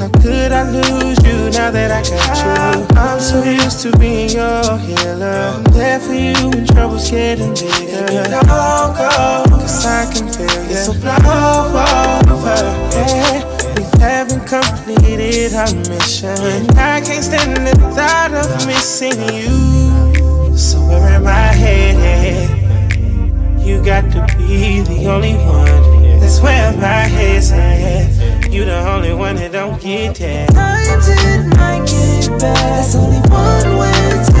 at you. Now that I got you? I'm so used to being your healer. I'm there for you when trouble's getting bigger. Don't go, cause I can feel you. So blow over, yeah. We haven't completed our mission. And I can't stand the thought of missing you. So where am I headed? You got to be the only one. That's where my head's at. You the only one that don't get that. Times it might get bad. There's only one way